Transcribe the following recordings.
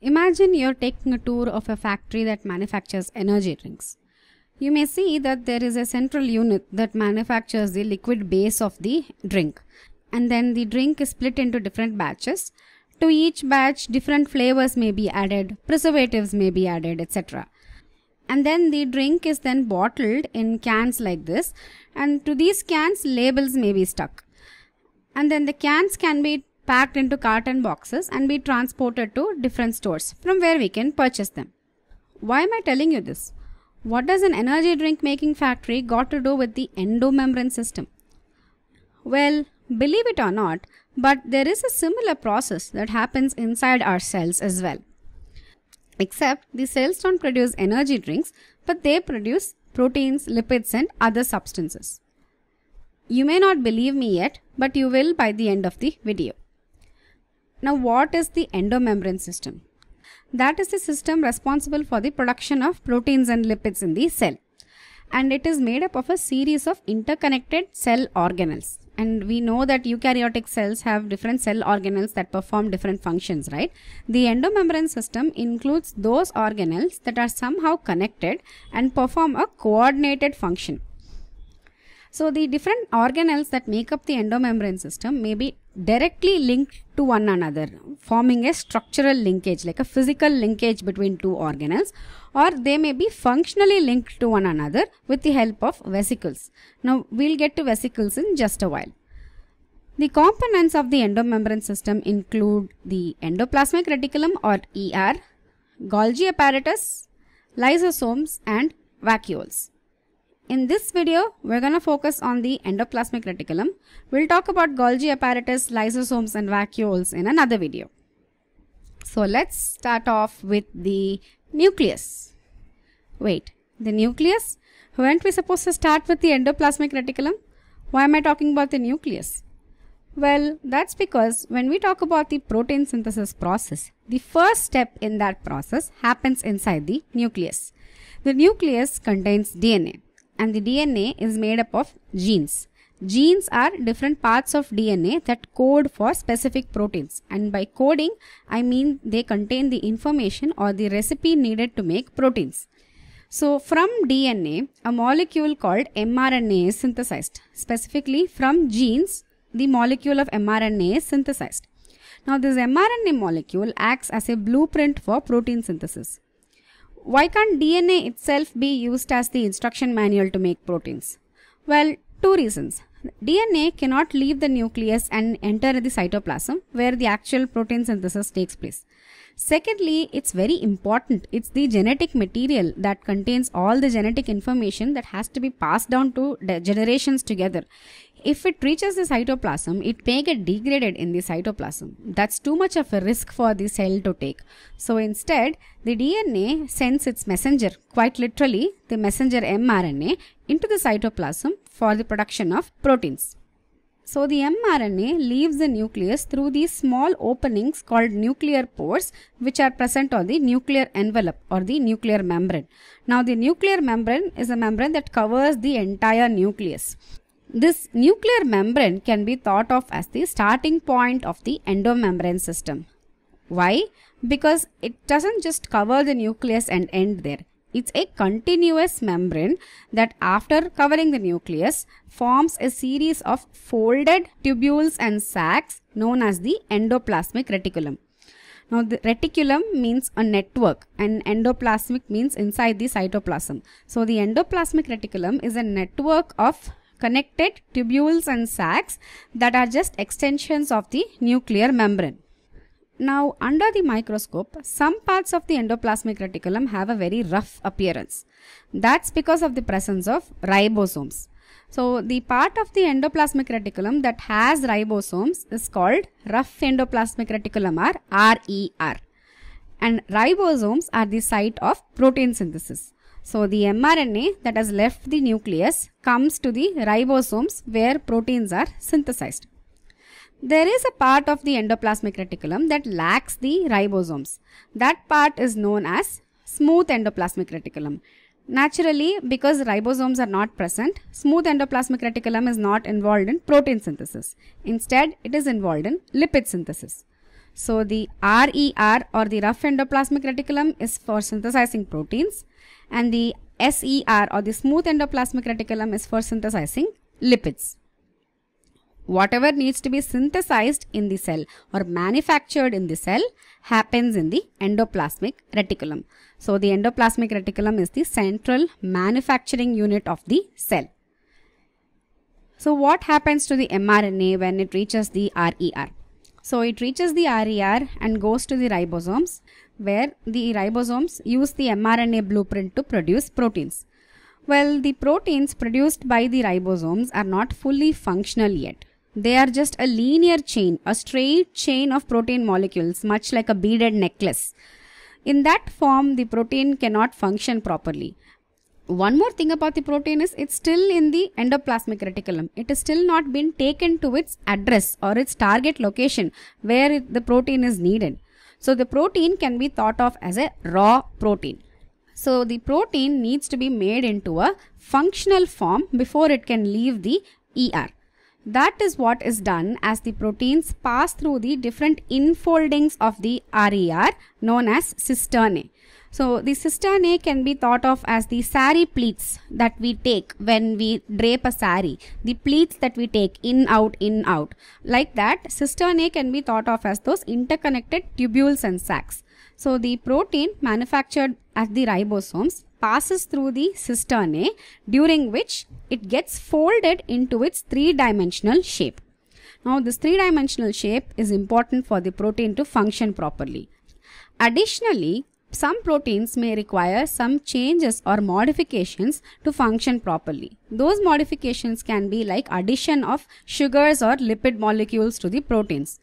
Imagine you're taking a tour of a factory that manufactures energy drinks. You may see that there is a central unit that manufactures the liquid base of the drink. And then the drink is split into different batches. To each batch, different flavors may be added, preservatives may be added, etc. And then the drink is then bottled in cans like this. And to these cans, labels may be stuck. And then the cans can be packed into carton boxes and be transported to different stores from where we can purchase them. Why am I telling you this? What does an energy drink making factory got to do with the endomembrane system? Well, believe it or not, but there is a similar process that happens inside our cells as well. Except the cells don't produce energy drinks, but they produce proteins, lipids, and other substances. You may not believe me yet, but you will by the end of the video. Now, what is the endomembrane system? That is the system responsible for the production of proteins and lipids in the cell. And it is made up of a series of interconnected cell organelles. And we know that eukaryotic cells have different cell organelles that perform different functions, right? The endomembrane system includes those organelles that are somehow connected and perform a coordinated function. So the different organelles that make up the endomembrane system may be directly linked to one another, forming a structural linkage, like a physical linkage between two organelles, or they may be functionally linked to one another with the help of vesicles. Now we'll get to vesicles in just a while. The components of the endomembrane system include the endoplasmic reticulum or ER, Golgi apparatus, lysosomes and vacuoles. In this video, we're going to focus on the endoplasmic reticulum. We'll talk about Golgi apparatus, lysosomes and vacuoles in another video. So let's start off with the nucleus. Wait, the nucleus? Weren't we supposed to start with the endoplasmic reticulum? Why am I talking about the nucleus? Well, that's because when we talk about the protein synthesis process, the first step in that process happens inside the nucleus. The nucleus contains DNA and the DNA is made up of genes. Genes are different parts of DNA that code for specific proteins and by coding I mean they contain the information or the recipe needed to make proteins. So from DNA a molecule called mRNA is synthesized. Specifically from genes the molecule of mRNA is synthesized. Now this mRNA molecule acts as a blueprint for protein synthesis. Why can't DNA itself be used as the instruction manual to make proteins? Well, two reasons. DNA cannot leave the nucleus and enter the cytoplasm where the actual protein synthesis takes place. Secondly, it's very important. It's the genetic material that contains all the genetic information that has to be passed down to generations together. If it reaches the cytoplasm, it may get degraded in the cytoplasm. That's too much of a risk for the cell to take. So instead, the DNA sends its messenger, quite literally the messenger mRNA, into the cytoplasm for the production of proteins. So the mRNA leaves the nucleus through these small openings called nuclear pores which are present on the nuclear envelope or the nuclear membrane. Now the nuclear membrane is a membrane that covers the entire nucleus. This nuclear membrane can be thought of as the starting point of the endomembrane system. Why? Because it doesn't just cover the nucleus and end there. It's a continuous membrane that after covering the nucleus forms a series of folded tubules and sacs known as the endoplasmic reticulum. Now the reticulum means a network and endoplasmic means inside the cytoplasm. So the endoplasmic reticulum is a network of connected tubules and sacs that are just extensions of the nuclear membrane. Now, under the microscope, some parts of the endoplasmic reticulum have a very rough appearance. That's because of the presence of ribosomes. So, the part of the endoplasmic reticulum that has ribosomes is called rough endoplasmic reticulum or RER. And ribosomes are the site of protein synthesis. So the mRNA that has left the nucleus comes to the ribosomes where proteins are synthesized. There is a part of the endoplasmic reticulum that lacks the ribosomes. That part is known as smooth endoplasmic reticulum. Naturally, because ribosomes are not present, smooth endoplasmic reticulum is not involved in protein synthesis. Instead, it is involved in lipid synthesis. So the RER or the rough endoplasmic reticulum is for synthesizing proteins and the SER or the smooth endoplasmic reticulum is for synthesizing lipids. Whatever needs to be synthesized in the cell or manufactured in the cell happens in the endoplasmic reticulum. So the endoplasmic reticulum is the central manufacturing unit of the cell. So what happens to the mRNA when it reaches the RER? So it reaches the RER and goes to the ribosomes where the ribosomes use the mRNA blueprint to produce proteins. Well, the proteins produced by the ribosomes are not fully functional yet. They are just a linear chain, a straight chain of protein molecules, much like a beaded necklace. In that form, the protein cannot function properly one more thing about the protein is it's still in the endoplasmic reticulum. It is still not been taken to its address or its target location where it, the protein is needed. So the protein can be thought of as a raw protein. So the protein needs to be made into a functional form before it can leave the ER. That is what is done as the proteins pass through the different infoldings of the RER known as cisternae. So the cisternae can be thought of as the sari pleats that we take when we drape a sari. The pleats that we take in, out, in, out. Like that, cisternae can be thought of as those interconnected tubules and sacs. So the protein manufactured at the ribosomes passes through the cisternae during which it gets folded into its three-dimensional shape. Now this three-dimensional shape is important for the protein to function properly. Additionally, some proteins may require some changes or modifications to function properly. Those modifications can be like addition of sugars or lipid molecules to the proteins.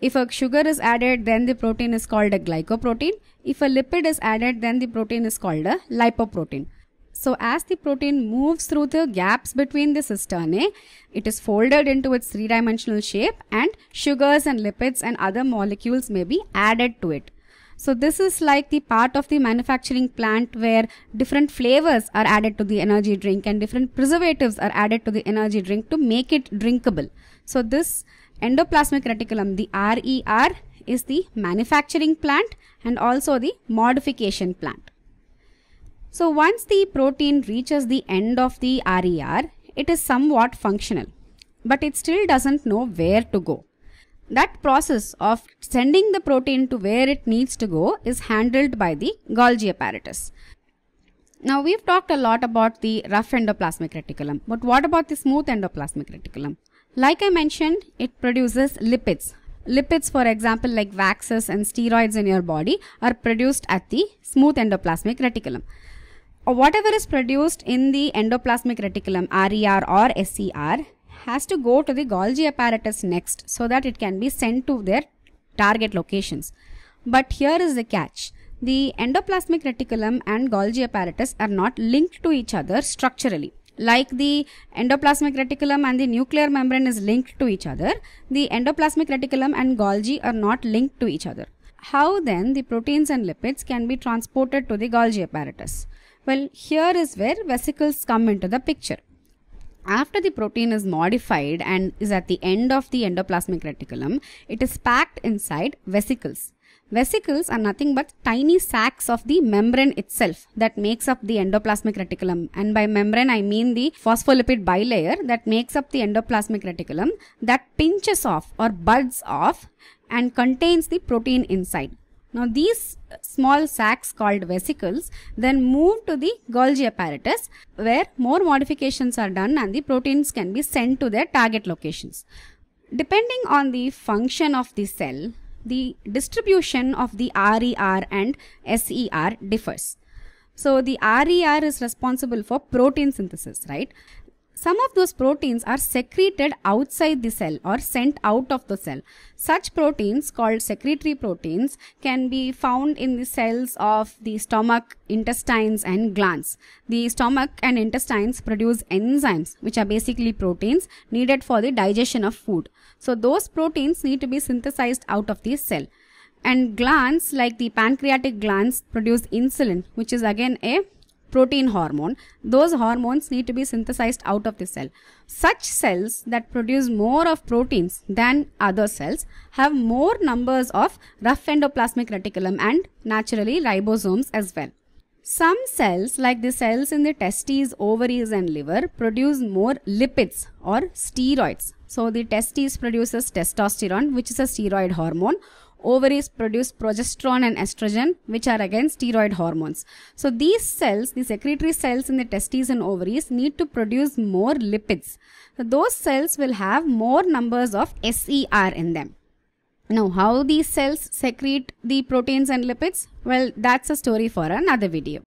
If a sugar is added, then the protein is called a glycoprotein. If a lipid is added, then the protein is called a lipoprotein. So as the protein moves through the gaps between the cisternae, it is folded into its three-dimensional shape and sugars and lipids and other molecules may be added to it. So this is like the part of the manufacturing plant where different flavors are added to the energy drink and different preservatives are added to the energy drink to make it drinkable. So this endoplasmic reticulum, the RER is the manufacturing plant and also the modification plant. So once the protein reaches the end of the RER, it is somewhat functional, but it still doesn't know where to go that process of sending the protein to where it needs to go is handled by the Golgi apparatus. Now we've talked a lot about the rough endoplasmic reticulum, but what about the smooth endoplasmic reticulum? Like I mentioned, it produces lipids. Lipids, for example, like waxes and steroids in your body are produced at the smooth endoplasmic reticulum. Uh, whatever is produced in the endoplasmic reticulum, RER or SER, has to go to the Golgi apparatus next so that it can be sent to their target locations. But here is the catch. The endoplasmic reticulum and Golgi apparatus are not linked to each other structurally. Like the endoplasmic reticulum and the nuclear membrane is linked to each other, the endoplasmic reticulum and Golgi are not linked to each other. How then the proteins and lipids can be transported to the Golgi apparatus? Well, here is where vesicles come into the picture after the protein is modified and is at the end of the endoplasmic reticulum, it is packed inside vesicles. Vesicles are nothing but tiny sacs of the membrane itself that makes up the endoplasmic reticulum. And by membrane, I mean the phospholipid bilayer that makes up the endoplasmic reticulum that pinches off or buds off and contains the protein inside. Now these small sacs called vesicles then move to the Golgi apparatus where more modifications are done and the proteins can be sent to their target locations. Depending on the function of the cell, the distribution of the RER and SER differs. So the RER is responsible for protein synthesis, right? Some of those proteins are secreted outside the cell or sent out of the cell. Such proteins called secretory proteins can be found in the cells of the stomach, intestines and glands. The stomach and intestines produce enzymes which are basically proteins needed for the digestion of food. So those proteins need to be synthesized out of the cell. And glands like the pancreatic glands produce insulin which is again a protein hormone, those hormones need to be synthesized out of the cell. Such cells that produce more of proteins than other cells have more numbers of rough endoplasmic reticulum and naturally ribosomes as well. Some cells, like the cells in the testes, ovaries, and liver, produce more lipids or steroids. So, the testes produces testosterone, which is a steroid hormone. Ovaries produce progesterone and estrogen, which are again steroid hormones. So, these cells, the secretory cells in the testes and ovaries, need to produce more lipids. So, those cells will have more numbers of SER in them. Now, how these cells secrete the proteins and lipids? Well, that's a story for another video.